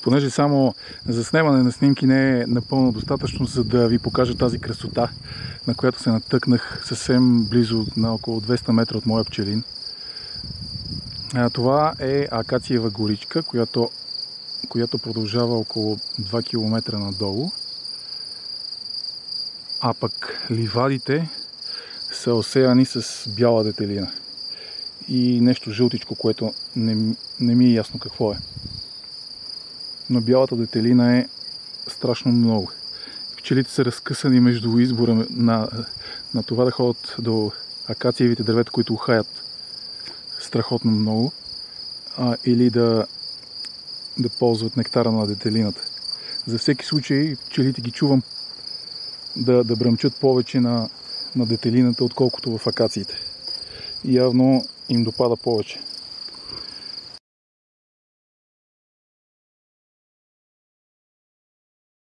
понеже само за снимане на снимки не е напълно достатъчно, за да ви покажа тази красота, на която се натъкнах съвсем близо на около 200 метра от моя пчелин. Това е акациева горичка, която, която продължава около 2 км надолу. А пък ливадите са осеяни с бяла детелина и нещо жълтичко, което не, не ми е ясно какво е. Но бялата детелина е страшно много. Пчелите са разкъсани между избора на, на това да ходят до акациевите дървета, които ухаят страхотно много, а, или да, да ползват нектара на детелината. За всеки случай пчелите ги чувам да, да бръмчат повече на, на детелината, отколкото в акациите. Явно им допада повече.